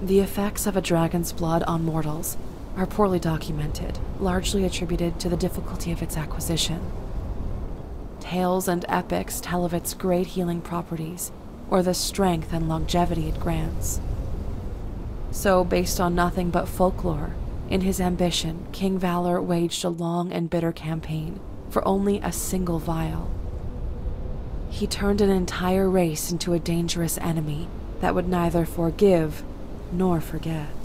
The effects of a dragon's blood on mortals are poorly documented, largely attributed to the difficulty of its acquisition. Tales and epics tell of its great healing properties or the strength and longevity it grants. So, based on nothing but folklore, in his ambition, King Valor waged a long and bitter campaign for only a single vial. He turned an entire race into a dangerous enemy that would neither forgive nor forget.